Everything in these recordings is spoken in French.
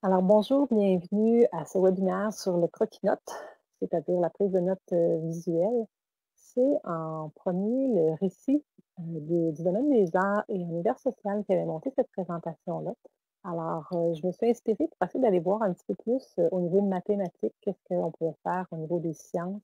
Alors bonjour, bienvenue à ce webinaire sur le croquis-notes, c'est-à-dire la prise de notes euh, visuelle. C'est en premier le récit euh, du, domaine des arts et univers social qui avait monté cette présentation-là. Alors, euh, je me suis inspirée pour essayer d'aller voir un petit peu plus euh, au niveau de mathématiques, qu'est-ce qu'on pouvait faire au niveau des sciences.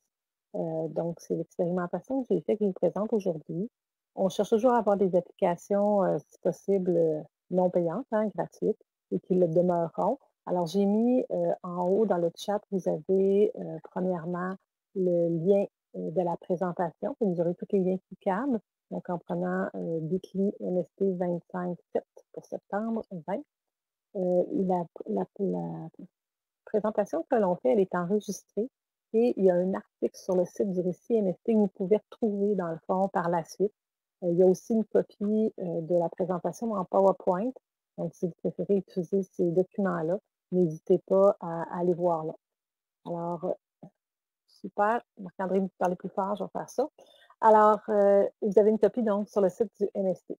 Donc, c'est l'expérimentation que j'ai faite je vous présente aujourd'hui. On cherche toujours à avoir des applications, si possible, non payantes, hein, gratuites, et qui le demeureront. Alors, j'ai mis euh, en haut dans le chat, vous avez euh, premièrement le lien euh, de la présentation. Vous aurez tous les liens cliquables. Donc, en prenant Bitly MST 25 pour septembre 20. Euh, la, la, présentation que l'on fait, elle est enregistrée et il y a un article sur le site du récit MST que vous pouvez retrouver dans le fond par la suite. Il y a aussi une copie de la présentation en PowerPoint. Donc, si vous préférez utiliser ces documents-là, n'hésitez pas à, aller voir là. Alors, euh, super. Marc-André, vous parlez plus fort, je vais faire ça. Alors, euh, vous avez une copie donc sur le site du MST.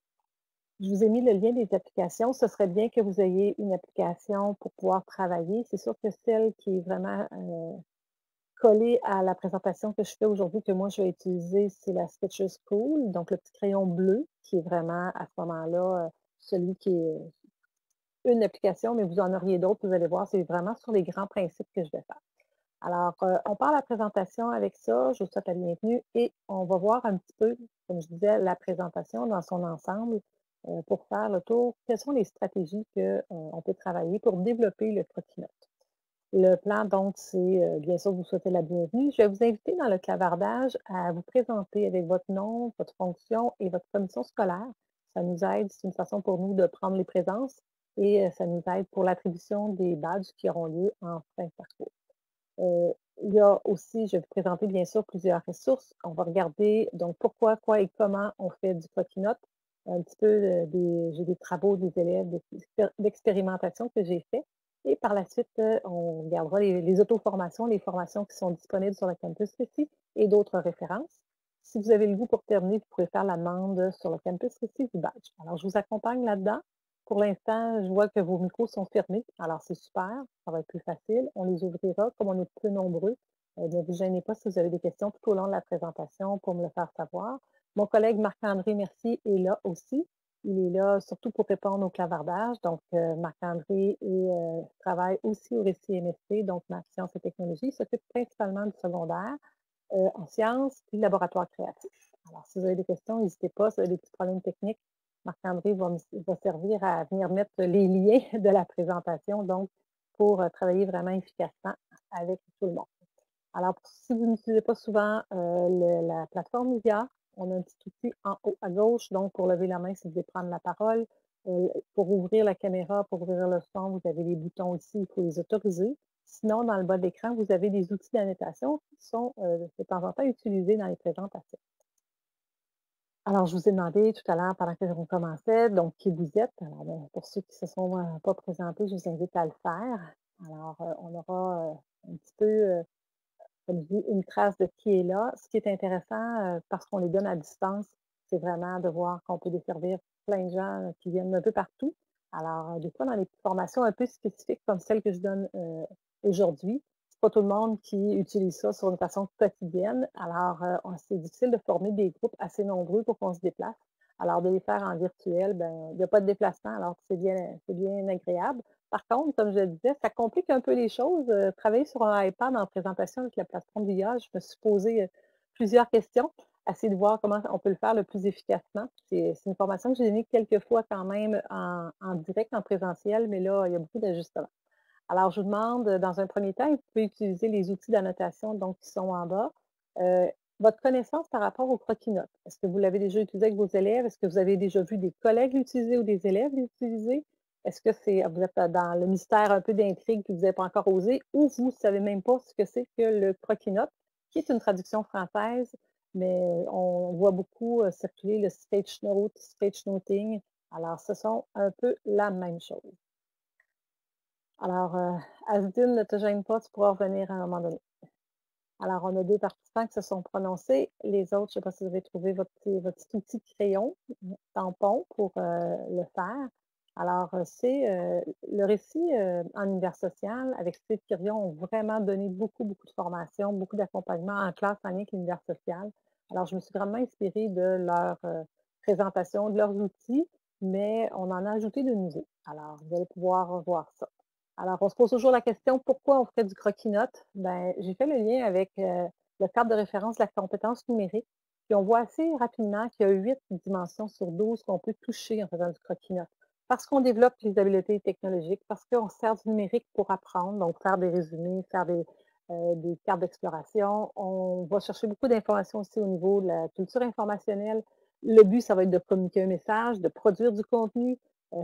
Je vous ai mis le lien des applications. Ce serait bien que vous ayez une application pour pouvoir travailler. C'est sûr que celle qui est vraiment euh, collée à la présentation que je fais aujourd'hui, que moi je vais utiliser, c'est la Sketches School, donc le petit crayon bleu, qui est vraiment à ce moment-là celui qui est une application, mais vous en auriez d'autres, vous allez voir, c'est vraiment sur les grands principes que je vais faire. Alors, euh, on part la présentation avec ça, je vous souhaite la bienvenue et on va voir un petit peu, comme je disais, la présentation dans son ensemble euh, pour faire le tour. Quelles sont les stratégies qu'on euh, peut travailler pour développer le croquis-notes? Le plan, donc, c'est bien sûr, vous souhaitez la bienvenue. Je vais vous inviter dans le clavardage à vous présenter avec votre nom, votre fonction et votre commission scolaire. Ça nous aide, c'est une façon pour nous de prendre les présences et ça nous aide pour l'attribution des badges qui auront lieu en fin de parcours. Il y a aussi, je vais vous présenter bien sûr plusieurs ressources. On va regarder donc pourquoi, quoi et comment on fait du croquis-notes. Un petit peu des, travaux des élèves d'expérimentation que j'ai fait. Et par la suite, on regardera les, les auto-formations, les formations qui sont disponibles sur le campus ici et d'autres références. Si vous avez le goût pour terminer, vous pouvez faire la demande sur le campus ici du badge. Alors, je vous accompagne là-dedans. Pour l'instant, je vois que vos micros sont fermés. Alors, c'est super. Ça va être plus facile. On les ouvrira. Comme on est peu nombreux, eh ne vous gênez pas si vous avez des questions tout au long de la présentation pour me le faire savoir. Mon collègue Marc-André Mercier est là aussi. Il est là surtout pour répondre au clavardage. Donc, euh, Marc-André euh, travaille aussi au récit MSC, donc ma sciences et technologies. Il s'occupe principalement du secondaire euh, en sciences et laboratoire créatif. Alors, si vous avez des questions, n'hésitez pas. Si vous avez des petits problèmes techniques, Marc-André va, servir à venir mettre les liens de la présentation, donc pour euh, travailler vraiment efficacement avec tout le monde. Alors, si vous n'utilisez pas souvent euh, la plateforme IA, on a un petit outil en haut à gauche, donc pour lever la main si vous voulez prendre la parole. Euh, pour ouvrir la caméra, pour ouvrir le son, vous avez les boutons ici, il faut les autoriser. Sinon, dans le bas de l'écran, vous avez des outils d'annotation qui sont de temps en temps utilisés dans les présentations. Alors, je vous ai demandé tout à l'heure, pendant que on commençait, donc qui vous êtes. Alors, ben, pour ceux qui ne se sont euh, pas présentés, je vous invite à le faire. Alors, euh, on aura euh, un petit peu, comme je une trace de qui est là. Ce qui est intéressant, parce qu'on les donne à distance, c'est vraiment de voir qu'on peut desservir plein de gens qui viennent un peu partout. Alors, des fois, dans les formations un peu spécifiques comme celle que je donne aujourd'hui, pas tout le monde qui utilise ça sur une façon quotidienne. Alors, euh, c'est difficile de former des groupes assez nombreux pour qu'on se déplace. Alors, de les faire en virtuel, ben, il n'y a pas de déplacement, alors c'est bien, bien agréable. Par contre, comme je le disais, ça complique un peu les choses. Euh, travailler sur un iPad en présentation avec la plateforme d'IA, je me suis posé euh, plusieurs questions, essayer de voir comment on peut le faire le plus efficacement. C'est une formation que j'ai donnée quelques fois quand même en, en direct, en présentiel, mais là, il y a beaucoup d'ajustements. Alors, je vous demande, dans un premier temps, vous pouvez utiliser les outils d'annotation donc qui sont en bas. Euh, votre connaissance par rapport au croquis-notes. Est-ce que vous l'avez déjà utilisé avec vos élèves? Est-ce que vous avez déjà vu des collègues l'utiliser ou des élèves l'utiliser? Est-ce que c'est vous êtes dans le mystère un peu d'intrigue que vous n'avez pas encore osé ou vous ne savez même pas ce que c'est que le croquis-notes, qui est une traduction française, mais on voit beaucoup circuler le sketch note, sketch noting. Alors, ce sont un peu la même chose. Alors, euh, Asdine, ne te gêne pas, tu pourras revenir à un moment donné. Alors, on a deux participants qui se sont prononcés. Les autres, je ne sais pas si vous avez trouvé votre petit, outil crayon, tampon, pour euh, le faire. Alors, euh, c'est euh, le récit en univers social avec Steve Quirion ont vraiment donné beaucoup, beaucoup de formations, beaucoup d'accompagnement en classe en lien avec l'univers social. Alors, je me suis vraiment inspirée de leur présentation, de leurs outils, mais on en a ajouté de nouveaux. Alors, vous allez pouvoir voir ça. Alors, on se pose toujours la question pourquoi on fait du croquis-notes? Ben, j'ai fait le lien avec le cadre de référence de la compétence numérique. Puis on voit assez rapidement qu'il y a huit dimensions sur 12 qu'on peut toucher en faisant du croquis-notes. Parce qu'on développe les habiletés technologiques, parce qu'on sert du numérique pour apprendre, donc faire des résumés, faire euh, des cartes d'exploration. On va chercher beaucoup d'informations aussi au niveau de la culture informationnelle. Le but, ça va être de communiquer un message, de produire du contenu. Euh,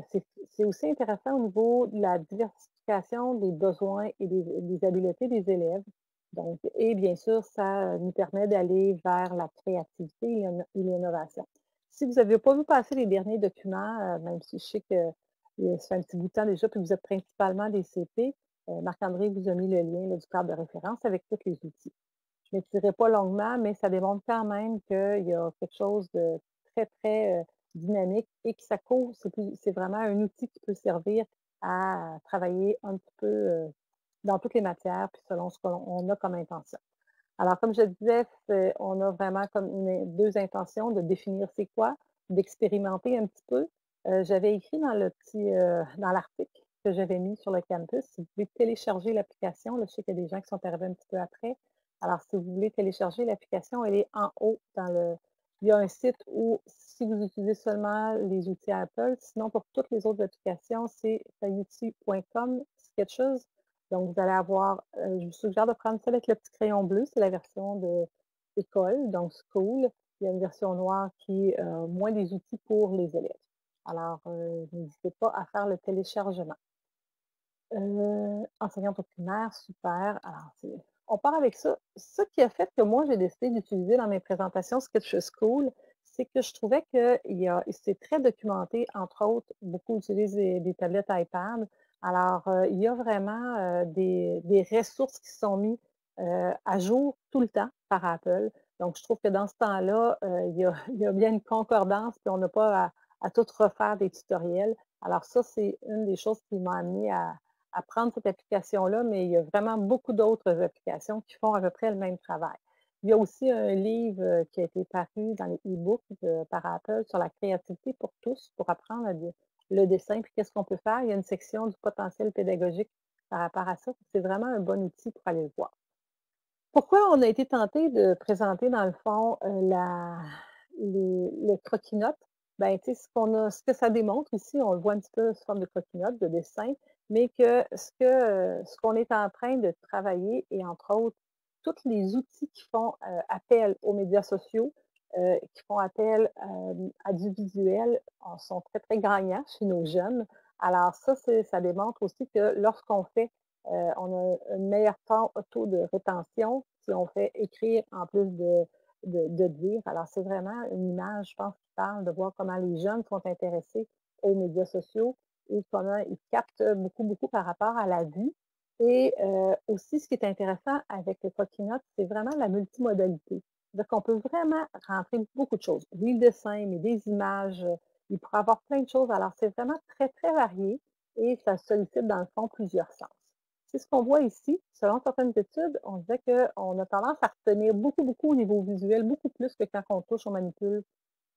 c'est aussi intéressant au niveau de la diversification des besoins et des, habiletés des élèves. Donc, et bien sûr, ça nous permet d'aller vers la créativité et l'innovation. Si vous n'avez pas vu passer les derniers documents, euh, même si je sais que ça fait un petit bout de temps déjà, puis vous êtes principalement des CP, euh, Marc-André vous a mis le lien du cadre de référence avec tous les outils. Je ne m'étirerai pas longuement, mais ça démontre quand même qu'il y a quelque chose de très, très euh, dynamique et que ça couvre, c'est vraiment un outil qui peut servir à travailler un petit peu dans toutes les matières, puis selon ce qu'on a comme intention. Alors, comme je disais, on a vraiment comme deux intentions de définir c'est quoi, d'expérimenter un petit peu. Euh, j'avais écrit dans le petit, euh, dans l'article que j'avais mis sur le campus, si vous voulez télécharger l'application, je sais qu'il y a des gens qui sont arrivés un petit peu après. Alors, si vous voulez télécharger l'application, elle est en haut dans le. Il y a un site où, si vous utilisez seulement les outils Apple, sinon pour toutes les autres applications, c'est quelque chose donc, vous allez avoir, euh, je vous suggère de prendre celle avec le petit crayon bleu, c'est la version de école, donc school. Il y a une version noire qui est euh, moins des outils pour les élèves. Alors, euh, n'hésitez pas à faire le téléchargement. enseignante au primaire, super. Alors, on part avec ça. Ce qui a fait que moi, j'ai décidé d'utiliser dans mes présentations Sketch School, c'est que je trouvais que c'est très documenté, entre autres, beaucoup utilisent des tablettes iPad. Alors, euh, il y a vraiment euh, des, ressources qui sont mises euh, à jour tout le temps par Apple. Donc, je trouve que dans ce temps-là, il, y a, bien une concordance, puis on n'a pas à, tout refaire des tutoriels. Alors, ça, c'est une des choses qui m'a amené à, prendre cette application-là, mais il y a vraiment beaucoup d'autres applications qui font à peu près le même travail. Il y a aussi un livre qui a été paru dans les e-books par Apple sur la créativité pour tous, pour apprendre le dessin, puis qu'est-ce qu'on peut faire. Il y a une section du potentiel pédagogique par rapport à ça. C'est vraiment un bon outil pour aller le voir. Pourquoi on a été tenté de présenter, dans le fond, euh, la, les, les croquis-notes? Ben, ce, ce que ça démontre ici, on le voit un petit peu sous forme de croquis-notes, de dessin, mais que ce que ce qu'on est en train de travailler, et entre autres, tous les outils qui font euh, appel aux médias sociaux, euh, qui font appel euh, à du visuel sont très, très gagnants chez nos jeunes. Alors ça, ça démontre aussi que lorsqu'on fait, euh, on a un meilleur taux de rétention si on fait écrire en plus de, de, dire. Alors c'est vraiment une image, je pense, qui parle de voir comment les jeunes sont intéressés aux médias sociaux et comment ils captent beaucoup, beaucoup par rapport à la vue. Et aussi, ce qui est intéressant avec le Pockinote, c'est vraiment la multimodalité. Donc, on peut vraiment rentrer beaucoup de choses. Oui, le dessin, mais des images, euh, il pourrait avoir plein de choses. Alors, c'est vraiment très, très varié et ça sollicite, dans le fond, plusieurs sens. C'est ce qu'on voit ici. Selon certaines études, on disait qu'on a tendance à retenir beaucoup, beaucoup au niveau visuel, beaucoup plus que quand on touche, on manipule,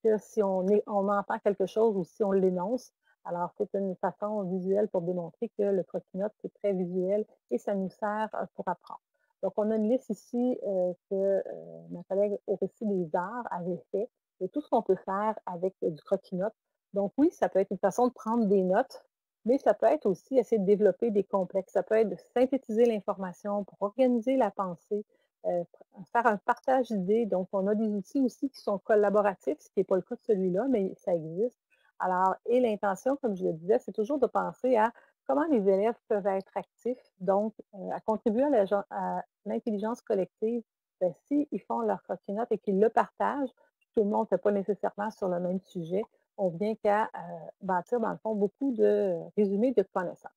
que si on, est, on entend quelque chose ou si on l'énonce. Alors, c'est une façon visuelle pour démontrer que le croquis-note, c'est très visuel et ça nous sert euh, pour apprendre. Donc, on a une liste ici euh, que euh, ma collègue au récit des arts avait fait de tout ce qu'on peut faire avec du croquis-notes. Donc, oui, ça peut être une façon de prendre des notes, mais ça peut être aussi essayer de développer des complexes. Ça peut être de synthétiser l'information pour organiser la pensée, faire un partage d'idées. Donc, on a des outils aussi qui sont collaboratifs, ce qui n'est pas le cas de celui-là, mais ça existe. Alors, et l'intention, comme je le disais, c'est toujours de penser à comment les élèves peuvent être actifs, donc euh, à contribuer à l'intelligence collective, ben, s'ils font leur croquis-notes et qu'ils le partagent, tout le monde ne fait pas nécessairement sur le même sujet, on vient qu'à euh, bâtir, dans le fond, beaucoup de résumés de connaissances.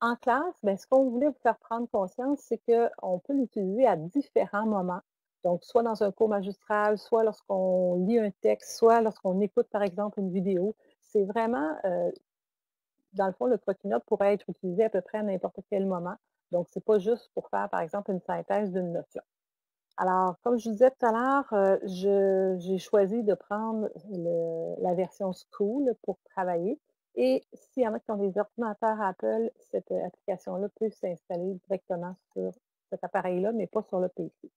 En classe, ben, ce qu'on voulait vous faire prendre conscience, c'est qu'on peut l'utiliser à différents moments. Donc, soit dans un cours magistral, soit lorsqu'on lit un texte, soit lorsqu'on écoute, par exemple, une vidéo. C'est vraiment euh, dans le fond, le Croquis-Notes pourrait être utilisé à peu près à n'importe quel moment. Donc, ce n'est pas juste pour faire, par exemple, une synthèse d'une notion. Alors, comme je vous disais tout à l'heure, euh, j'ai choisi de prendre la version School pour travailler. Et s'il y en a qui ont des ordinateurs Apple, cette application-là peut s'installer directement sur cet appareil-là, mais pas sur le PC.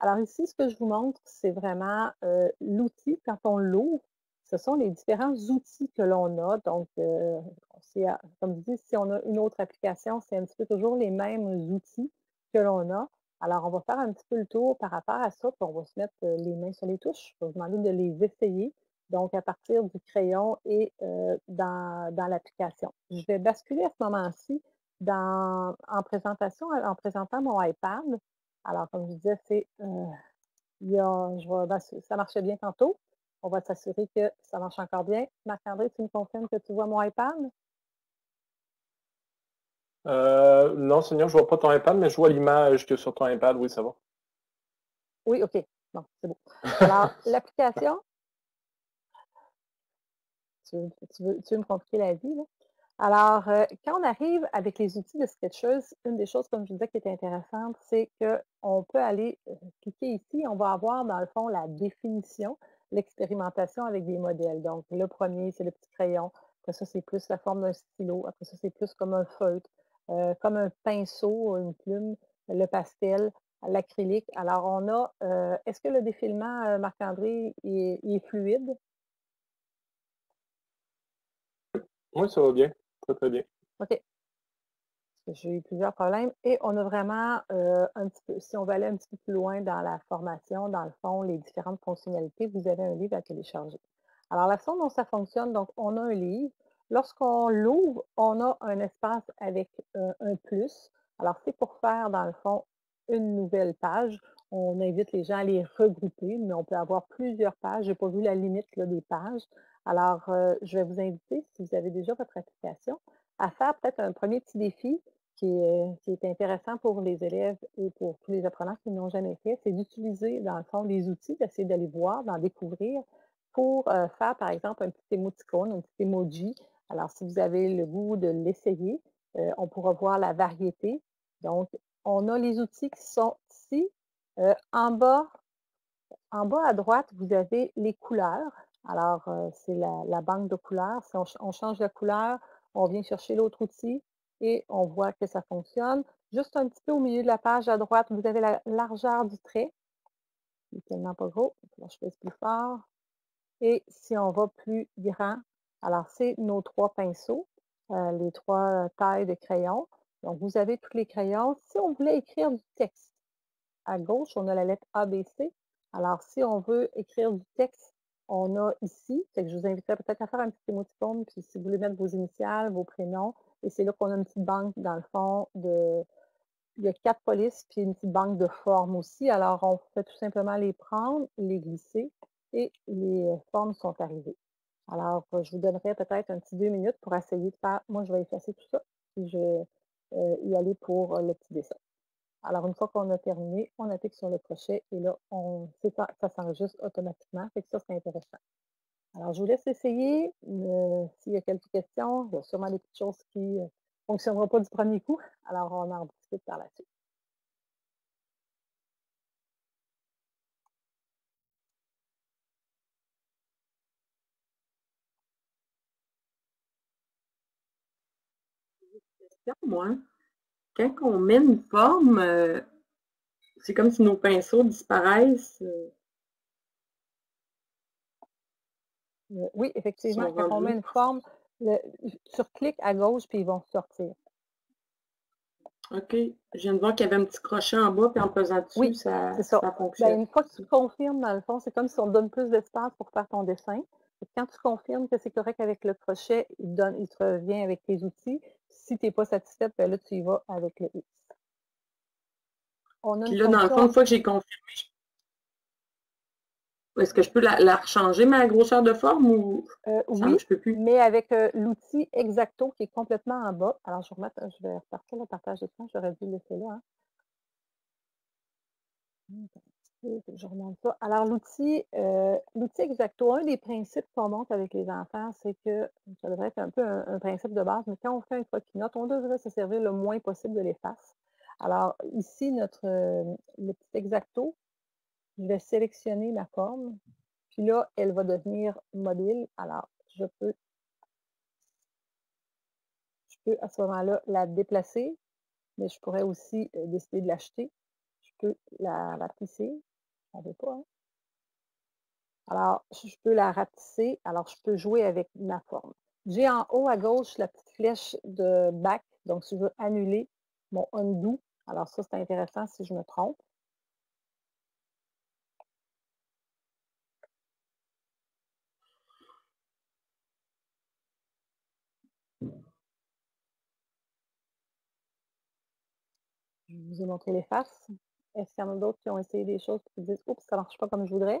Alors ici, ce que je vous montre, c'est vraiment euh, l'outil. Quand on l'ouvre, ce sont les différents outils que l'on a. Donc, euh, comme je dis, si on a une autre application, c'est un petit peu toujours les mêmes outils que l'on a. Alors, on va faire un petit peu le tour par rapport à ça, puis on va se mettre euh, les mains sur les touches. Je vais vous demander de les essayer, donc à partir du crayon et euh, dans, l'application. Je vais basculer à ce moment-ci en présentation, en présentant mon iPad. Alors, comme je disais, c'est, euh, ça marchait bien tantôt. On va s'assurer que ça marche encore bien. Marc-André, tu me confirmes que tu vois mon iPad? Euh, non, Seigneur, je ne vois pas ton iPad, mais je vois l'image que sur ton iPad, oui, ça va. Oui, OK. Bon, c'est bon. Alors, l'application, tu, veux, me compliquer la vie, là? Alors, euh, quand on arrive avec les outils de Sketchers, une des choses, comme je disais, qui est intéressante, c'est qu'on peut aller euh, cliquer ici, on va avoir, dans le fond, la définition, l'expérimentation avec des modèles. Donc, le premier, c'est le petit crayon. Après ça, c'est plus la forme d'un stylo. Après ça, c'est plus comme un feutre. Euh, comme un pinceau, une plume, le pastel, l'acrylique. Alors, on a, est-ce que le défilement, Marc-André, est, fluide? Oui, ça va bien. Très, très bien. OK. J'ai eu plusieurs problèmes. Et on a vraiment un petit peu, si on va aller un petit peu plus loin dans la formation, dans le fond, les différentes fonctionnalités, vous avez un livre à télécharger. Alors, la façon dont ça fonctionne, donc, on a un livre. Lorsqu'on l'ouvre, on a un espace avec euh, un plus. Alors, c'est pour faire, dans le fond, une nouvelle page. On invite les gens à les regrouper, mais on peut avoir plusieurs pages. Je n'ai pas vu la limite des pages. Alors, euh, je vais vous inviter, si vous avez déjà votre application, à faire peut-être un premier petit défi qui est, intéressant pour les élèves et pour tous les apprenants qui n'ont jamais fait, c'est d'utiliser, dans le fond, les outils, d'essayer d'aller voir, d'en découvrir pour euh, faire, par exemple, un petit émoticône, un petit emoji alors, si vous avez le goût de l'essayer, euh, on pourra voir la variété. Donc, on a les outils qui sont ici. En en bas à droite, vous avez les couleurs. Alors, euh, c'est la, banque de couleurs. Si on, change la couleur, on vient chercher l'autre outil et on voit que ça fonctionne. Juste un petit peu au milieu de la page à droite, vous avez la largeur du trait. Il n'est tellement pas gros. Je fais plus fort. Et si on va plus grand, alors, c'est nos trois pinceaux, euh, les trois tailles de crayons. Donc, vous avez tous les crayons. Si on voulait écrire du texte, à gauche, on a la lettre ABC. Alors, si on veut écrire du texte, on a ici, que je vous inviterais peut-être à faire un petit émoticône, puis si vous voulez mettre vos initiales, vos prénoms, et c'est là qu'on a une petite banque, dans le fond, de... Il y a quatre polices, puis une petite banque de formes aussi. Alors, on fait tout simplement les prendre, les glisser, et les formes sont arrivées. Alors, euh, je vous donnerai peut-être un petit deux minutes pour essayer de faire. Moi, je vais effacer tout ça, puis je vais euh, y aller pour euh, le petit dessin. Alors, une fois qu'on a terminé, on applique sur le crochet et là, on, ça, ça s'enregistre automatiquement. Ça, c'est intéressant. Alors, je vous laisse essayer. S'il y a quelques questions, il y a sûrement des petites choses qui ne fonctionneront pas du premier coup. Alors, on en discute par la suite. moi. Quand on met une forme, euh, c'est comme si nos pinceaux disparaissent. Euh. Euh, oui, effectivement, quand on met une forme, tu cliques à gauche, puis ils vont sortir. OK. Je viens de voir qu'il y avait un petit crochet en bas, puis en pesant dessus, ça, ben, fonctionne. une fois que tu confirmes, dans le fond, c'est comme si on donne plus d'espace pour faire ton dessin. quand tu confirmes que c'est correct avec le crochet, il, donne, il te revient avec tes outils. Si tu n'es pas satisfait, ben là, tu y vas avec le X. Puis là, dans le fond, une fois que j'ai confirmé, est-ce que je peux la, rechanger, ma grosseur de forme ou euh, oui, je peux plus? mais avec euh, l'outil Exacto qui est complètement en bas. Alors, je, vais, je vais repartir le partage d'écran. J'aurais dû le laisser là. Hein. Je remonte ça. Alors, l'outil, euh, Exacto, un des principes qu'on montre avec les enfants, c'est que ça devrait être un peu un, principe de base, mais quand on fait un croquis note, on devrait se servir le moins possible de l'espace. Alors, ici, notre euh, le petit Exacto, je vais sélectionner ma forme, puis là, elle va devenir mobile. Alors, je peux, je peux à ce moment-là la déplacer, mais je pourrais aussi euh, décider de l'acheter. Je peux la, la on veut pas, hein? Alors, je peux la rapetisser. Alors, je peux jouer avec ma forme. J'ai en haut à gauche la petite flèche de back. Donc, si je veux annuler mon undo, alors ça, c'est intéressant si je me trompe. Je vous ai montré les faces. Est-ce qu'il y en a d'autres qui ont essayé des choses et qui disent Oups, ça ne marche pas comme je voudrais?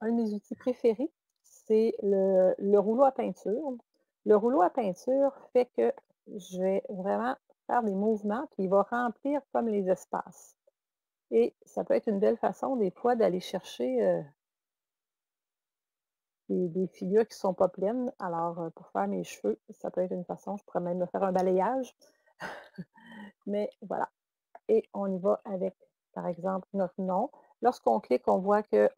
Un de mes outils préférés, c'est le, le rouleau à peinture. Le rouleau à peinture fait que je vais vraiment faire des mouvements, qui vont remplir comme les espaces. Et ça peut être une belle façon, des fois, d'aller chercher euh, des, figures qui ne sont pas pleines. Alors, euh, pour faire mes cheveux, ça peut être une façon. Je pourrais même me faire un balayage. Mais voilà. Et on y va avec, par exemple, notre nom. Lorsqu'on clique, on voit que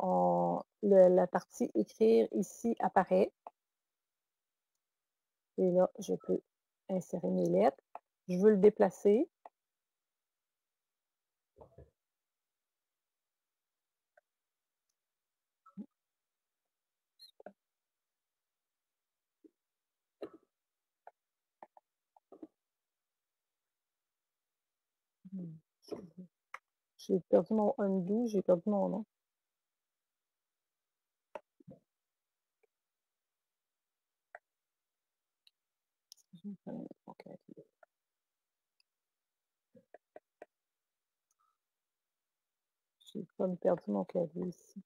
la partie écrire ici apparaît. Et là, je peux insérer mes lettres. Je veux le déplacer. J'ai perdu mon undo, j'ai perdu mon nom. J'ai comme perdu mon clavier ici.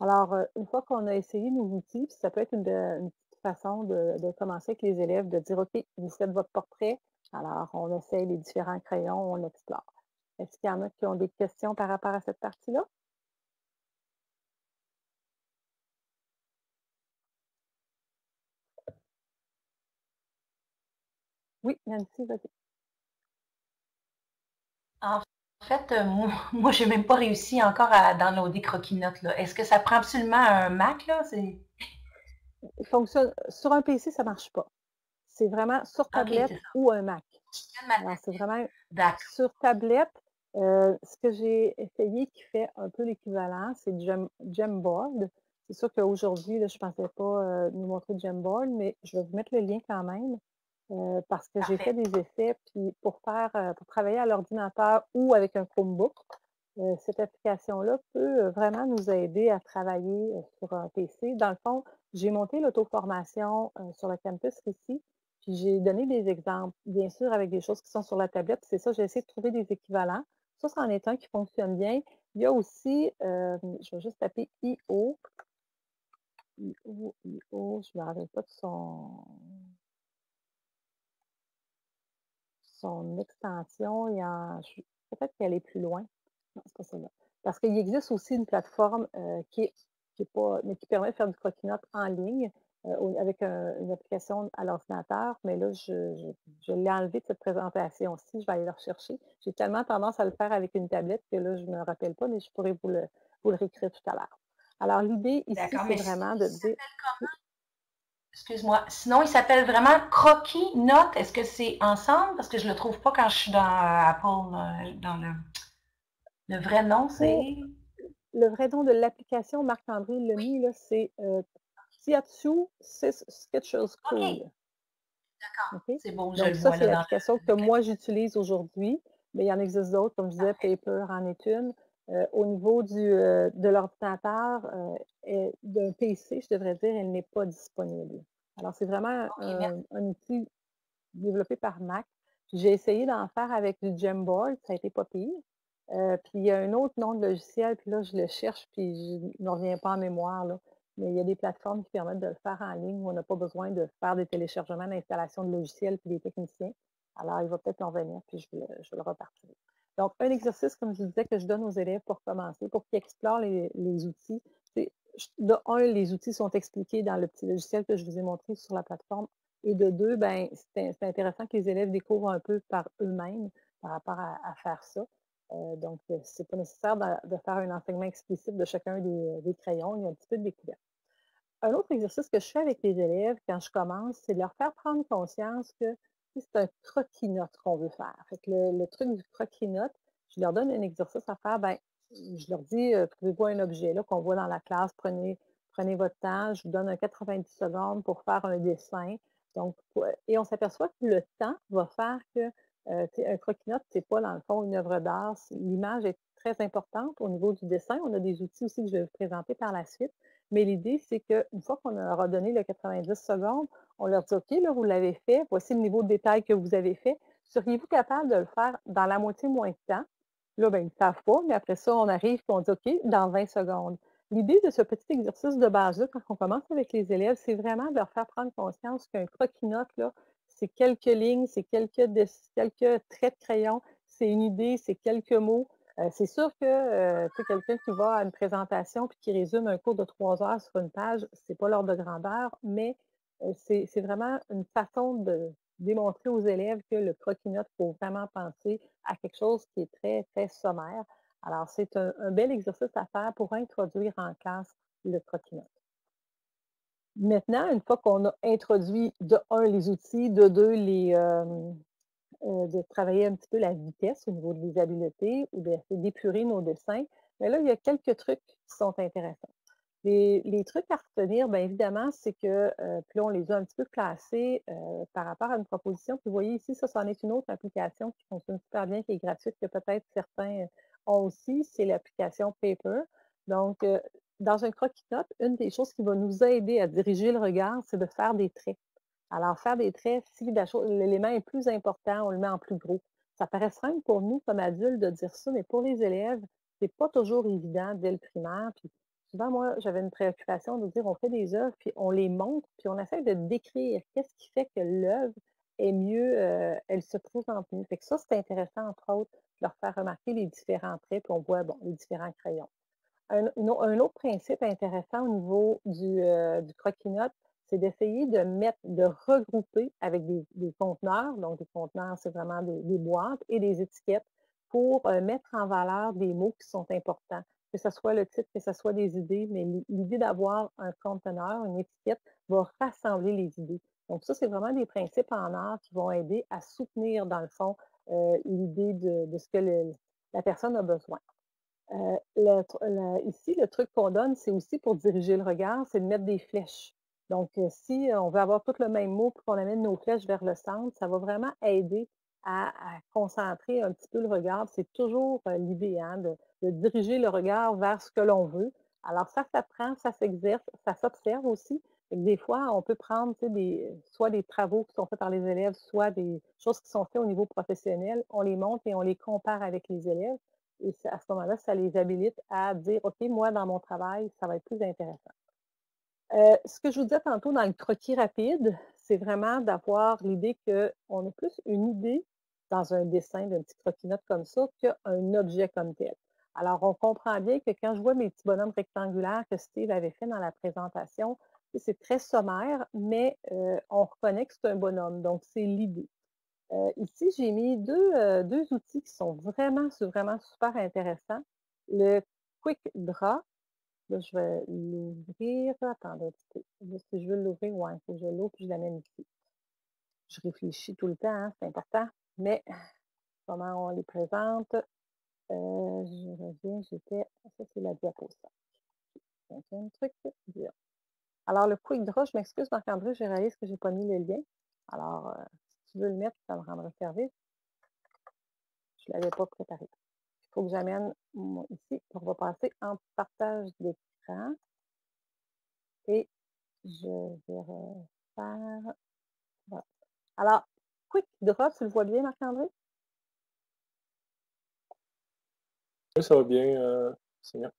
Alors, euh, une fois qu'on a essayé nos outils, ça peut être une, une façon de, commencer avec les élèves, de dire, OK, vous faites votre portrait, alors, on essaye les différents crayons, on explore. Est-ce qu'il y en a qui ont des questions par rapport à cette partie-là? Oui, Nancy, vas-y. En fait, euh, moi, je n'ai même pas réussi encore à downloader Croquis-Notes. Est-ce que ça prend absolument un Mac? Là? Fonctionne. Sur un PC, ça ne marche pas. C'est vraiment sur tablette ou un Mac. C'est vraiment sur tablette. Euh, ce que j'ai essayé qui fait un peu l'équivalent, c'est Gemboard. C'est sûr qu'aujourd'hui, je ne pensais pas euh, nous montrer Gemboard, mais je vais vous mettre le lien quand même euh, parce que j'ai fait des essais puis pour faire pour travailler à l'ordinateur ou avec un Chromebook. Cette application-là peut vraiment nous aider à travailler sur un PC. Dans le fond, j'ai monté l'auto-formation sur le campus ici puis j'ai donné des exemples, bien sûr, avec des choses qui sont sur la tablette. C'est ça, j'ai essayé de trouver des équivalents. Ça, c'en est un qui fonctionne bien. Il y a aussi, euh, je vais juste taper IO. IO, IO, je ne me rappelle pas de son, son extension. peut-être qu'elle est plus loin. Non, c'est pas celle-là. Parce qu'il existe aussi une plateforme euh, qui est, qui pas, mais qui permet de faire du croquis en ligne. Euh, avec une application à l'ordinateur, mais là, je, l'ai enlevé de cette présentation-ci. Je vais aller le rechercher. J'ai tellement tendance à le faire avec une tablette que là, je ne me rappelle pas, mais je pourrais vous le, vous le réécrire tout à l'heure. Alors, l'idée ici, c'est vraiment de dire. Excuse-moi. Sinon, il s'appelle vraiment Croquis Note. Est-ce que c'est ensemble? Parce que je ne le trouve pas quand je suis dans Apple, euh, dans le, le vrai nom, c'est? Le vrai nom de l'application, Marc-André l'a mis, c'est euh, Tiatsu Sketchers Code. D'accord, c'est bon, je Donc le ça, c'est l'application que moi j'utilise aujourd'hui, mais il y en existe d'autres, comme je disais. Paper en est une. Euh, au niveau du, euh, de l'ordinateur, euh, d'un PC, je devrais dire, elle n'est pas disponible. Alors, c'est vraiment un, outil développé par Mac. J'ai essayé d'en faire avec du Jamboard, ça a été pas pire. Euh, puis il y a un autre nom de logiciel, puis là, je le cherche, puis je ne reviens pas en mémoire, là. Mais il y a des plateformes qui permettent de le faire en ligne où on n'a pas besoin de faire des téléchargements d'installation de logiciels puis des techniciens. Alors, il va peut-être en venir, puis je vais, le- repartir. Donc, un exercice, comme je disais, que je donne aux élèves pour commencer, pour qu'ils explorent les, outils. De un, les outils sont expliqués dans le petit logiciel que je vous ai montré sur la plateforme. Et de deux, ben, c'est intéressant que les élèves découvrent un peu par eux-mêmes par rapport à faire ça. Euh, donc, euh, c'est pas nécessaire de, faire un enseignement explicite de chacun des, des crayons. Il y a un petit peu de découverte. Un autre exercice que je fais avec les élèves quand je commence, c'est de leur faire prendre conscience que c'est un croquis-note qu'on veut faire. Le, truc du croquis-note, je leur donne un exercice à faire. Ben, je leur dis, euh, trouvez-vous un objet qu'on voit dans la classe, prenez, prenez votre temps, je vous donne un 90 secondes pour faire un dessin. Donc, et on s'aperçoit que le temps va faire que euh, un croquis-note, c'est pas dans le fond une œuvre d'art. L'image est très importante au niveau du dessin. On a des outils aussi que je vais vous présenter par la suite. Mais l'idée, c'est qu'une fois qu'on leur a donné le 90 secondes, on leur dit, OK, là, vous l'avez fait, voici le niveau de détail que vous avez fait. Seriez-vous capable de le faire dans la moitié moins de temps? Là, ben, ils ne savent pas, mais après ça, on arrive et on dit, OK, dans 20 secondes. L'idée de ce petit exercice de base-là, quand on commence avec les élèves, c'est vraiment de leur faire prendre conscience qu'un croquis-note, là, c'est quelques lignes, c'est quelques, traits de crayon, c'est une idée, c'est quelques mots. Euh, c'est sûr que euh, quelqu'un qui va à une présentation puis qui résume un cours de trois heures sur une page, c'est pas l'ordre de grandeur, mais euh, c'est vraiment une façon de démontrer aux élèves que le croquis-note, il faut vraiment penser à quelque chose qui est très, très sommaire. Alors, c'est un, un bel exercice à faire pour introduire en classe le croquis-note. Maintenant, une fois qu'on a introduit de un les outils, de deux les, euh, euh, de travailler un petit peu la vitesse au niveau de les habiletés ou d'épurer nos dessins, mais là, il y a quelques trucs qui sont intéressants. Les, trucs à retenir, bien évidemment, c'est que, euh, puis là, on les a un petit peu classés par rapport à une proposition. Vous voyez ici, ça, c'en est une autre application qui fonctionne super bien, qui est gratuite, que peut-être certains ont aussi, c'est l'application Paper. Donc, dans un croquis-note, une des choses qui va nous aider à diriger le regard, c'est de faire des traits. Alors, faire des traits, si l'élément est plus important, on le met en plus gros. Ça paraît simple pour nous comme adultes de dire ça, mais pour les élèves, c'est pas toujours évident dès le primaire. Puis souvent, moi, j'avais une préoccupation de dire on fait des œuvres, puis on les montre, puis on essaie de décrire qu'est-ce qui fait que l'œuvre est mieux, euh, elle se présente mieux. Fait que ça, c'est intéressant, entre autres, de leur faire remarquer les différents traits, puis on voit, bon, les différents crayons. Un, autre principe intéressant au niveau du, euh, du c'est d'essayer de mettre, de regrouper avec des, conteneurs. Donc, des conteneurs, c'est vraiment des, boîtes et des étiquettes pour euh, mettre en valeur des mots qui sont importants. Que ce soit le titre, que ce soit des idées, mais l'i- l'idée d'avoir un conteneur, une étiquette, va rassembler les idées. Donc, ça, c'est vraiment des principes en art qui vont aider à soutenir, dans le fond, euh, l'idée de, ce que la personne a besoin. Euh, ici, le truc qu'on donne, c'est aussi pour diriger le regard, c'est de mettre des flèches. Donc, euh, si euh, on veut avoir tout le même mot puis qu'on amène nos flèches vers le centre, ça va vraiment aider à, concentrer un petit peu le regard. C'est toujours l'idée hein, de, de diriger le regard vers ce que l'on veut. Alors, ça s'apprend, ça s'exerce, ça s'observe aussi. Des fois, on peut prendre soit des travaux qui sont faits par les élèves, soit des choses qui sont faites au niveau professionnel. On les montre et on les compare avec les élèves. Et à ce moment-là, ça les habilite à dire, OK, moi, dans mon travail, ça va être plus intéressant. Euh, ce que je vous disais tantôt dans le croquis rapide, c'est vraiment d'avoir l'idée qu'on a plus une idée dans un dessin d'un petit croquis-note comme ça qu'un objet comme tel. Alors, on comprend bien que quand je vois mes petits bonhommes rectangulaires que Steve avait fait dans la présentation, c'est très sommaire, mais euh, on reconnaît que c'est un bonhomme. Donc, c'est l'idée. Euh, ici, j'ai mis deux, euh, deux outils qui sont vraiment, vraiment super intéressants. Le Quick Draw, là, je vais l'ouvrir. Attendez un petit peu. Là, si je veux l'ouvrir, ouais, il faut que je l'ouvre et je l'amène ici. Je réfléchis tout le temps, hein, c'est important. Mais comment on les présente? Euh, je reviens, j'étais. Ça, c'est la diapo 5. Donc, un truc. Alors, le Quick Draw, je m'excuse, Marc-André, j'ai réalisé que je n'ai pas mis le lien. Alors, tu veux le mettre, ça me rendra service. Je ne l'avais pas préparé. Il faut que j'amène ici. On va passer en partage d'écran. Et je vais refaire. Voilà. Alors, Quick Draw, tu le vois bien, Marc-André? Ça va bien, euh, Seigneur.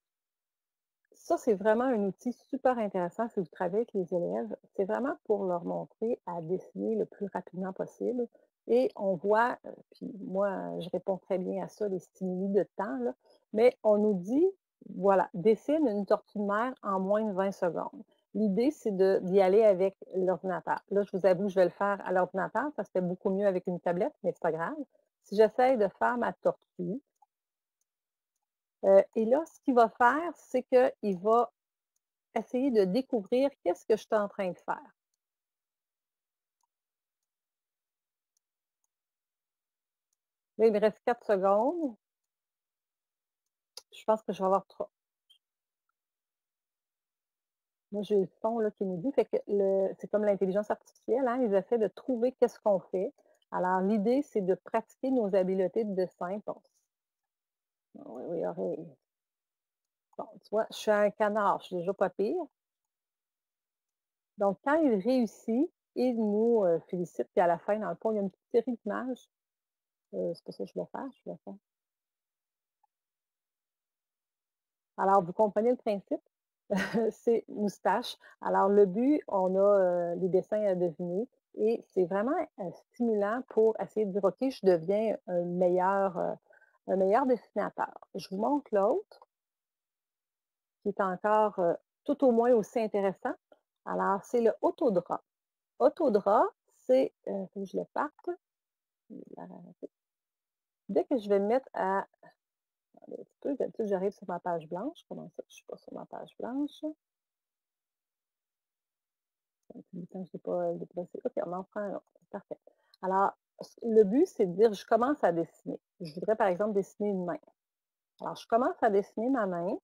Ça, c'est vraiment un outil super intéressant si vous travaillez avec les élèves. C'est vraiment pour leur montrer à dessiner le plus rapidement possible. Et on voit, euh, puis moi, je réponds très bien à ça, les stimuli de temps, mais on nous dit, voilà, dessine une tortue de mer en moins de 20 secondes. L'idée, c'est d'y aller avec l'ordinateur. Là, je vous avoue, je vais le faire à l'ordinateur. Ça se fait beaucoup mieux avec une tablette, mais c'est pas grave. Si j'essaye de faire ma tortue, euh, et là, ce qu'il va faire, c'est qu'il va essayer de découvrir qu'est-ce que je suis en train de faire. Là, il me reste 4 secondes. Je pense que je vais avoir trois. Moi, j'ai le son là, qui nous dit, que c'est comme l'intelligence artificielle, hein, ils essaient de trouver qu'est-ce qu'on fait. Alors, l'idée, c'est de pratiquer nos habiletés de dessin. Oui, oui, oui. Bon, tu vois, je suis un canard, je suis déjà pas pire. Donc, quand il réussit, il nous euh, félicite, puis à la fin, dans le fond, il y a une petite série d'images. Euh, c'est pas ça que je vais faire, je vais faire. Alors, vous comprenez le principe? c'est moustache. Alors, le but, on a euh, les dessins à deviner et c'est vraiment stimulant pour essayer de dire, OK, je deviens un meilleur, euh, un meilleur dessinateur. Je vous montre l'autre, qui est encore tout au moins aussi intéressant. Alors, c'est le autodra. Autodra, c'est, que je le parte, dès que je vais me mettre à un petit peu. J'arrive sur ma page blanche. Comment ça, je ne suis pas sur ma page blanche? Un petit temps, je n'ai pas. OK, on en prend un autre. Parfait. Alors, le but, c'est de dire, je commence à dessiner. Je voudrais, par exemple, dessiner une main. Alors, je commence à dessiner ma main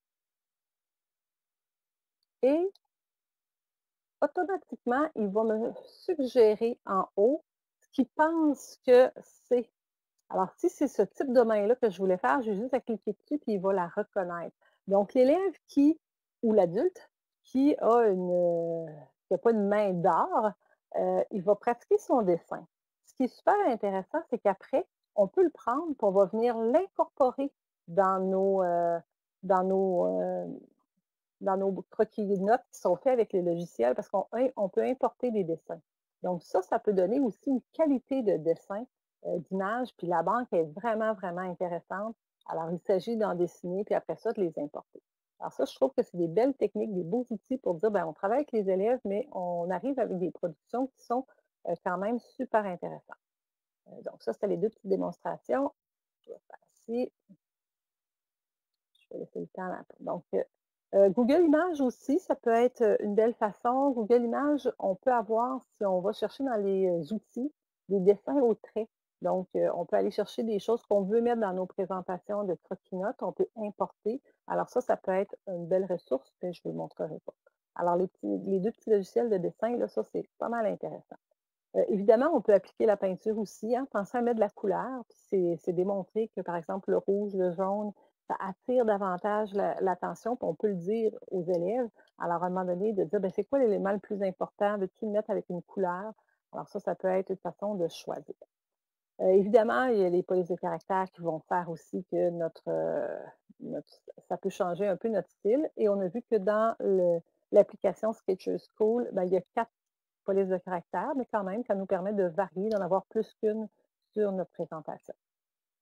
et automatiquement, il va me suggérer en haut ce qu'il pense que c'est alors, si c'est ce type de main-là que je voulais faire, j'ai juste à cliquer dessus, puis il va la reconnaître. Donc, l'élève qui, ou l'adulte, qui a une, n'a pas une main d'art, euh, il va pratiquer son dessin. Qui est super intéressant, c'est qu'après, on peut le prendre, pour on va venir l'incorporer dans nos, euh, dans nos, euh, dans nos notes qui sont faits avec les logiciels, parce qu'on peut importer des dessins. Donc ça, ça peut donner aussi une qualité de dessin euh, d'images, puis la banque est vraiment, vraiment intéressante. Alors, il s'agit d'en dessiner, puis après ça, de les importer. Alors ça, je trouve que c'est des belles techniques, des beaux outils pour dire, ben, on travaille avec les élèves, mais on arrive avec des productions qui sont quand même super intéressantes. Euh, donc, ça, c'était les deux petites démonstrations. Je vais faire. Je vais laisser le temps là. Donc, Google Images aussi, ça peut être une belle façon. Google Images, on peut avoir, si on va chercher dans les outils, des dessins au trait. Donc, euh, on peut aller chercher des choses qu'on veut mettre dans nos présentations de croquis-notes, on peut importer. Alors ça, ça peut être une belle ressource, mais je ne vous montrerai pas. Alors, les, deux petits logiciels de dessin, là, ça, c'est pas mal intéressant. Euh, évidemment, on peut appliquer la peinture aussi. Hein, pensez à mettre de la couleur. C'est démontré que, par exemple, le rouge, le jaune, ça attire davantage l'attention. on peut le dire aux élèves. Alors, à un moment donné, de dire, ben, c'est quoi l'élément le plus important? Veux-tu le mettre avec une couleur? Alors ça, ça peut être une façon de choisir. Euh, évidemment, il y a les polices de caractère qui vont faire aussi que euh, notre, ça peut changer un peu notre style. Et on a vu que dans l'application Sketcher School, ben, il y a quatre polices de caractère, mais quand même, ça nous permet de varier, d'en avoir plus qu'une sur notre présentation.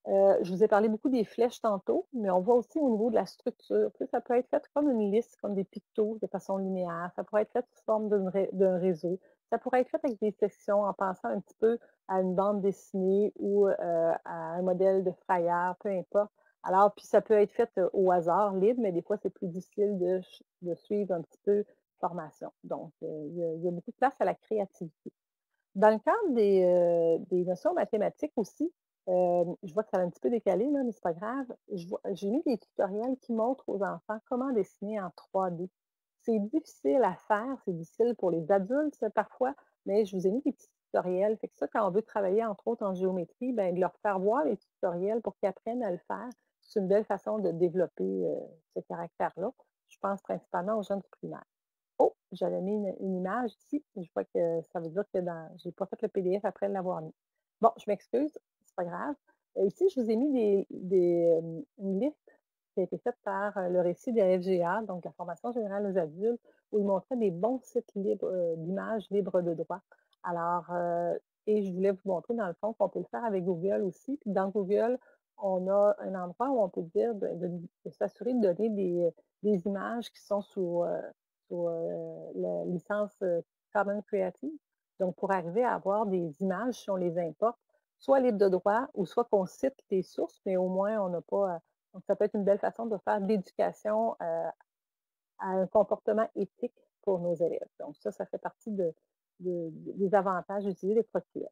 Euh, je vous ai parlé beaucoup des flèches tantôt, mais on voit aussi au niveau de la structure. ça peut être fait comme une liste, comme des pictos de façon linéaire. Ça pourrait être fait sous forme d'un réseau. Ça pourrait être fait avec des sections en pensant un petit peu à une bande dessinée ou euh, à un modèle de frayeur, peu importe. Alors, puis ça peut être fait euh, au hasard, libre, mais des fois, c'est plus difficile de, suivre un petit peu formation. Donc, euh, il, y a, beaucoup de place à la créativité. Dans le cadre des, notions mathématiques aussi, je vois que ça va un petit peu décalé, là, mais c'est pas grave. J'ai mis des tutoriels qui montrent aux enfants comment dessiner en 3D. C'est difficile à faire, c'est difficile pour les adultes parfois, mais je vous ai mis des petits tutoriels. Fait que ça, quand on veut travailler, entre autres, en géométrie, ben, de leur faire voir les tutoriels pour qu'ils apprennent à le faire, c'est une belle façon de développer euh, ce caractère-là. Je pense principalement aux jeunes du primaire. Oh, j'avais mis une, image ici. Je vois que ça veut dire que dans, j'ai pas fait le PDF après l'avoir mis. Bon, je m'excuse, c'est pas grave. Euh, ici, je vous ai mis des, des, euh, une liste qui a été faite par le récit des FGA, donc la formation générale aux adultes, où ils montraient des bons sites libres d'images libres de droit. Alors, et je voulais vous montrer dans le fond qu'on peut le faire avec Google aussi. Puis dans Google, on a un endroit où on peut dire de, s'assurer de donner des, des, images qui sont sous, sous la licence Common Creative. Donc, pour arriver à avoir des images, si on les importe, soit libres de droit ou soit qu'on cite les sources, mais au moins on n'a pas. Donc, ça peut être une belle façon de faire de l'éducation à un comportement éthique pour nos élèves. Donc, ça, ça fait partie de, des avantages d'utiliser les procureurs.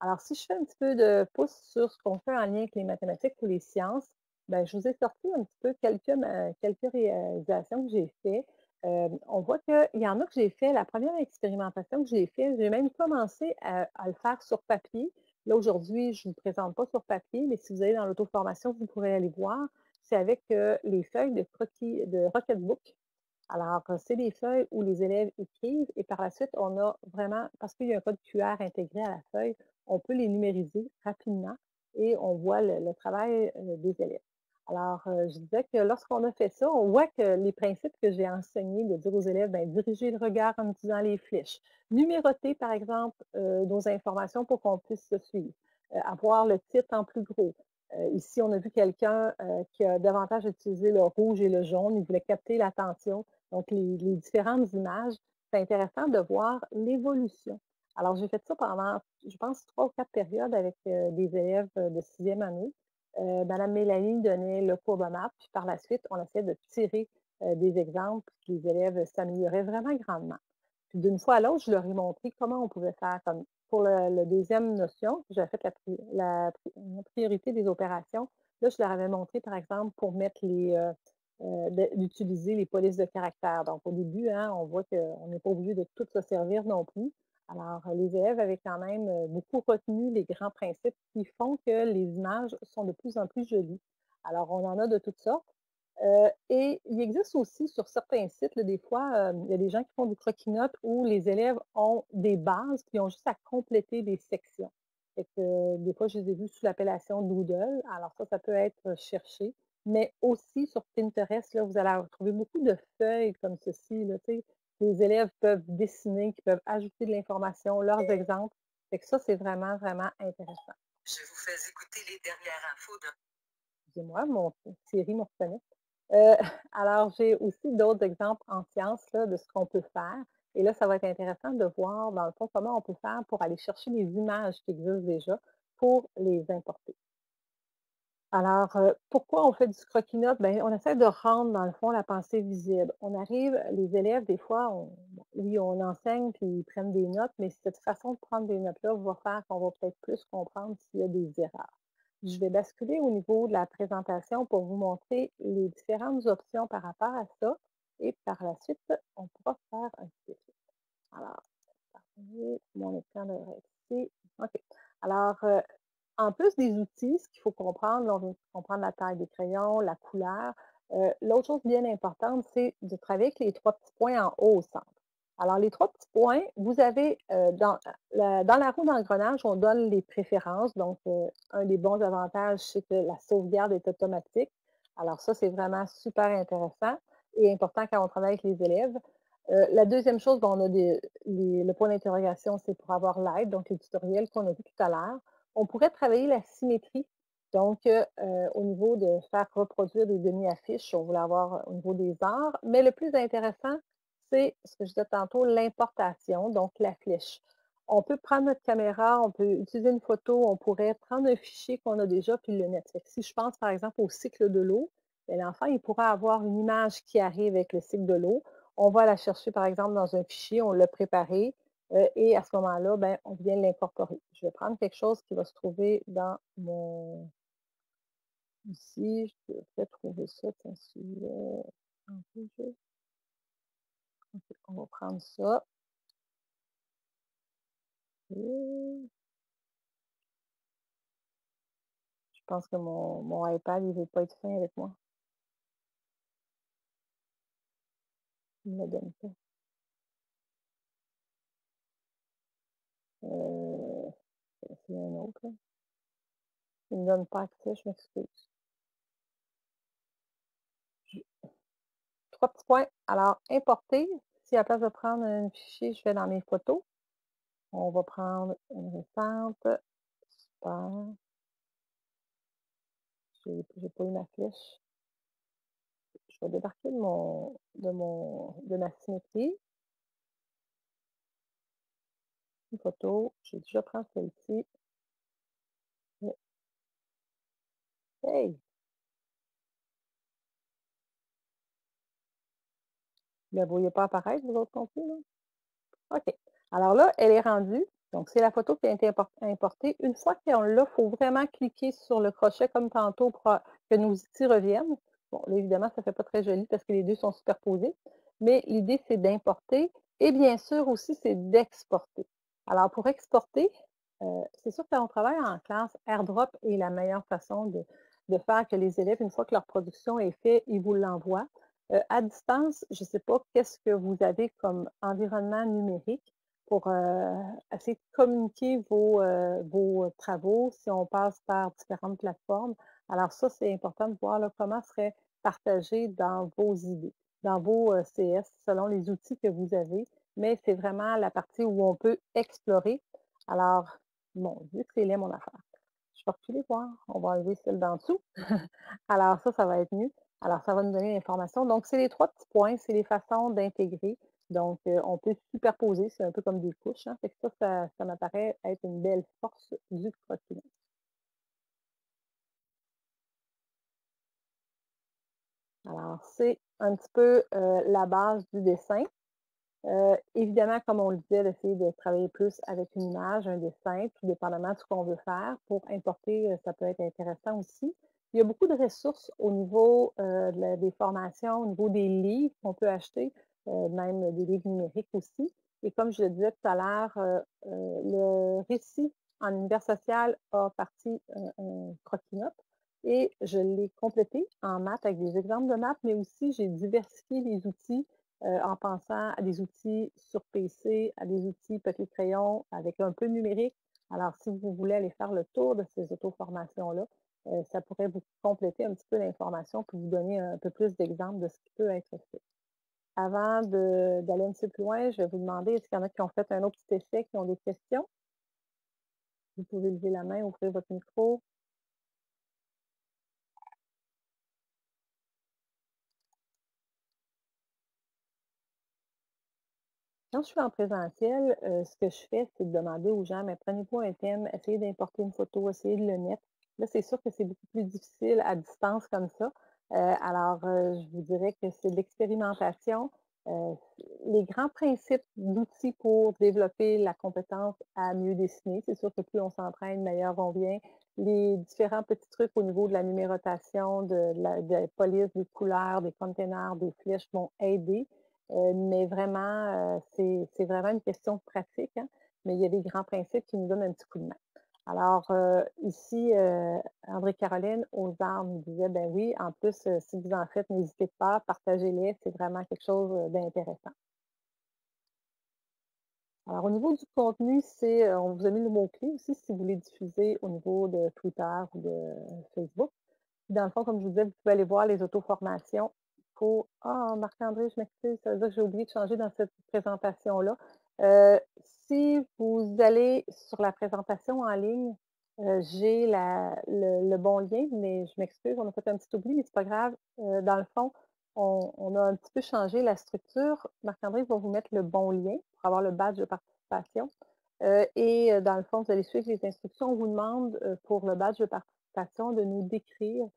Alors, si je fais un petit peu de pouce sur ce qu'on fait en lien avec les mathématiques ou les sciences, ben, je vous ai sorti un petit peu quelques, euh, quelques réalisations que j'ai faites. Euh, on voit qu'il y en a que j'ai fait, la première expérimentation que j'ai faite, j'ai même commencé à, le faire sur papier. Là, aujourd'hui, je ne vous présente pas sur papier, mais si vous allez dans l'auto-formation, vous pourrez aller voir. C'est avec euh, les feuilles de, Rocketbook. Alors, c'est des feuilles où les élèves écrivent et par la suite, on a vraiment, parce qu'il y a un code QR intégré à la feuille, on peut les numériser rapidement et on voit le, travail euh, des élèves. Alors, euh, je disais que lorsqu'on a fait ça, on voit que les principes que j'ai enseignés de dire aux élèves, bien, diriger le regard en utilisant les flèches, numéroter, par exemple, euh, nos informations pour qu'on puisse se suivre, avoir le titre en plus gros. ici, on a vu quelqu'un qui a davantage utilisé le rouge et le jaune, il voulait capter l'attention. Donc, les, différentes images, c'est intéressant de voir l'évolution. Alors, j'ai fait ça pendant, je pense, trois ou quatre périodes avec euh, des élèves euh, de sixième année. Euh, Madame Mélanie donnait le cours de puis par la suite, on essayait de tirer des exemples, puis les élèves s'amélioraient vraiment grandement. Puis d'une fois à l'autre, je leur ai montré comment on pouvait faire. Comme pour la deuxième notion, j'ai fait la, priorité des opérations. Là, je leur avais montré, par exemple, pour mettre les, euh, d'utiliser les polices de caractère. Donc, au début, hein, on voit qu'on n'est pas obligé de tout se servir non plus. Alors, les élèves avaient quand même euh, beaucoup retenu les grands principes qui font que les images sont de plus en plus jolies. Alors, on en a de toutes sortes. Euh, et il existe aussi sur certains sites, des fois, il y a des gens qui font du croquis-notes où les élèves ont des bases qui ont juste à compléter des sections. Des fois, je les ai vus sous l'appellation Doodle. Alors ça, ça peut être cherché mais aussi sur Pinterest, là, vous allez retrouver beaucoup de feuilles comme ceci. Les élèves peuvent dessiner, qui peuvent ajouter de l'information, leurs exemples. Fait que ça, c'est vraiment, vraiment intéressant. Je vous fais écouter les dernières infos de... Excusez-moi, mon Thierry me reconnaît. Euh, alors, j'ai aussi d'autres exemples en sciences là, de ce qu'on peut faire. Et là, ça va être intéressant de voir, dans le fond, comment on peut faire pour aller chercher les images qui existent déjà pour les importer. Alors, euh, pourquoi on fait du croquis-notes? Ben, on essaie de rendre, dans le fond, la pensée visible. On arrive, les élèves, des fois, oui, on enseigne puis ils prennent des notes, mais cette façon de prendre des notes-là va faire qu'on va peut-être plus comprendre s'il y a des erreurs. Je vais basculer au niveau de la présentation pour vous montrer les différentes options par rapport à ça. Et par la suite, on pourra faire un petit Alors, mon écran ici. OK. Alors, euh, en plus des outils, ce qu'il faut comprendre, on vient comprendre la taille des crayons, la couleur. Euh, l'autre chose bien importante, c'est de travailler avec les trois petits points en haut au centre. Alors, les trois petits points, vous avez euh, dans, la, roue d'engrenage, on donne les préférences. Donc, euh, un des bons avantages, c'est que la sauvegarde est automatique. Alors, ça, c'est vraiment super intéressant et important quand on travaille avec les élèves. la deuxième chose, on a le point d'interrogation, c'est pour avoir l'aide, donc les tutoriels qu'on a vu tout à l'heure on pourrait travailler la symétrie. Donc, euh, au niveau de faire reproduire des demi-affiches, on voulait avoir au niveau des arts. Mais le plus intéressant, c'est ce que je disais tantôt, l'importation, donc la flèche. On peut prendre notre caméra, on peut utiliser une photo, on pourrait prendre un fichier qu'on a déjà puis le mettre. Si je pense par exemple au cycle de l'eau, ben, l'enfant, il pourra avoir une image qui arrive avec le cycle de l'eau. On va la chercher par exemple dans un fichier, on l'a préparé, euh, et à ce moment-là, ben, on vient l'incorporer. Je vais prendre quelque chose qui va se trouver dans mon... Ici, je vais trouver ça, on va prendre ça. Je pense que mon, mon iPad, il ne veut pas être fin avec moi. Il me donne pas. Euh, c'est un autre. Il ne me donne pas accès, je m'excuse. Trois petits points. Alors, importer. Si à la place de prendre un fichier, je vais dans mes photos. On va prendre une récente. Super. J'ai pas eu ma flèche. Je vais débarquer de mon de mon de ma symétrie. Une photo. J'ai déjà pris celle-ci. Hey! Vous ne la voyez pas apparaître, vous autres non? OK. Alors là, elle est rendue. Donc, c'est la photo qui a été impor- importée. Une fois qu'on l'a, il faut vraiment cliquer sur le crochet comme tantôt pour euh, que nos outils reviennent. Bon, là, évidemment, ça ne fait pas très joli parce que les deux sont superposés. Mais l'idée, c'est d'importer. Et bien sûr aussi, c'est d'exporter. Alors, pour exporter, euh, c'est sûr que quand on travaille en classe, AirDrop est la meilleure façon de, faire que les élèves, une fois que leur production est faite, ils vous l'envoient. Euh, à distance, je ne sais pas qu'est-ce que vous avez comme environnement numérique pour euh, essayer de communiquer vos, travaux si on passe par différentes plateformes. Alors ça, c'est important de voir là, comment serait partagé dans vos idées, dans vos CS, selon les outils que vous avez. Mais c'est vraiment la partie où on peut explorer. Alors, vu que c'est laid mon affaire. Je vais reculer voir. On va enlever celle d'en dessous. Alors ça, ça va être mieux. Alors, ça va nous donner l'information. Donc, c'est les trois petits points, c'est les façons d'intégrer. Donc, euh, on peut superposer, c'est un peu comme des couches. Hein. Ça, ça, m'apparaît être une belle force du croquis. Alors, c'est un petit peu euh, la base du dessin. Euh, évidemment, comme on le disait, d'essayer de travailler plus avec une image, un dessin, tout dépendamment de ce qu'on veut faire. Pour importer, euh, ça peut être intéressant aussi. Il y a beaucoup de ressources au niveau euh, des formations, au niveau des livres qu'on peut acheter, même des livres numériques aussi. Et comme je le disais tout à l'heure, le récit en univers social a parti un croquis-note et je l'ai complété en maths avec des exemples de maths, mais aussi j'ai diversifié les outils euh, en pensant à des outils sur PC, à des outils papier crayon avec un peu numérique. Alors, si vous voulez aller faire le tour de ces auto-formations-là, euh, ça pourrait vous compléter un petit peu l'information pour vous donner un peu plus d'exemples de ce qui peut être fait. Avant d'aller un petit peu plus loin, je vais vous demander, est-ce qu'il y en a qui ont fait un autre petit essai, qui ont des questions? Vous pouvez lever la main, ouvrir votre micro. Quand je suis en présentiel, euh, ce que je fais, c'est de demander aux gens, mais prenez-vous un thème, essayez d'importer une photo, essayez de le mettre. Là, c'est sûr que c'est beaucoup plus difficile à distance comme ça. Euh, alors, euh, je vous dirais que c'est de l'expérimentation. Les grands principes d'outils pour développer la compétence à mieux dessiner, c'est sûr que plus on s'entraîne, meilleur on vient. Les différents petits trucs au niveau de la numérotation, de la, de la police des couleurs, des containers, des flèches vont aider. Euh, mais vraiment, euh, c'est vraiment une question pratique. hein. Mais il y a des grands principes qui nous donnent un petit coup de main. Alors, euh, ici, André-Caroline aux armes nous disait, ben oui, en plus, si vous en faites, n'hésitez pas, partagez-les, c'est vraiment quelque chose d'intéressant. Alors, au niveau du contenu, c'est, on vous a mis le mot-clé aussi si vous voulez diffuser au niveau de Twitter ou de Facebook. Dans le fond, comme je vous disais, vous pouvez aller voir les auto-formations Ah, Marc-André, je m'excuse, ça veut dire que j'ai oublié de changer dans cette présentation-là. Euh, si vous allez sur la présentation en ligne, euh, j'ai le, bon lien, mais je m'excuse, on a fait un petit oubli, mais c'est pas grave. Euh, dans le fond, on, a un petit peu changé la structure. Marc-André va vous mettre le bon lien pour avoir le badge de participation. Et dans le fond, vous allez suivre les instructions. On vous demande pour le badge de participation de nous décrire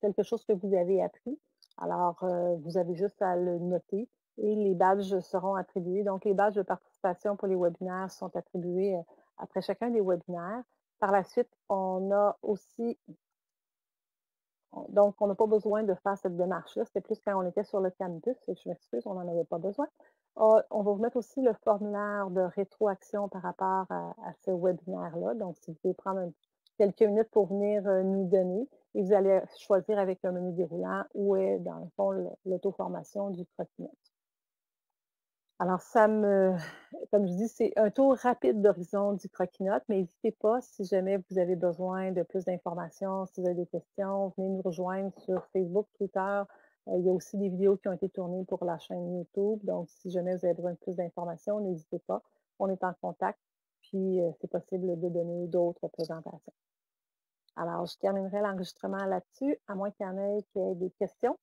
quelque chose que vous avez appris. Alors, euh, vous avez juste à le noter et les badges seront attribués. Donc, les badges de participation pour les webinaires sont attribués euh, après chacun des webinaires. Par la suite, on a aussi Donc, on n'a pas besoin de faire cette démarche-là. C'était plus quand on était sur le campus, et je m'excuse, on n'en avait pas besoin. Ah, on va vous mettre aussi le formulaire de rétroaction par rapport à, ce webinaire-là. Donc, si vous pouvez prendre quelques minutes pour venir euh, nous donner, et vous allez choisir avec le menu déroulant où est, dans le fond, l'auto-formation du croquis alors, ça me, comme je dis, c'est un tour rapide d'horizon du croquis-notes, mais n'hésitez pas, si jamais vous avez besoin de plus d'informations, si vous avez des questions, venez nous rejoindre sur Facebook, Twitter. Euh, il y a aussi des vidéos qui ont été tournées pour la chaîne YouTube. Donc, si jamais vous avez besoin de plus d'informations, n'hésitez pas. On est en contact, euh, c'est possible de donner d'autres présentations. Alors, je terminerai l'enregistrement là-dessus, à moins qu'il y en ait qui ait des questions.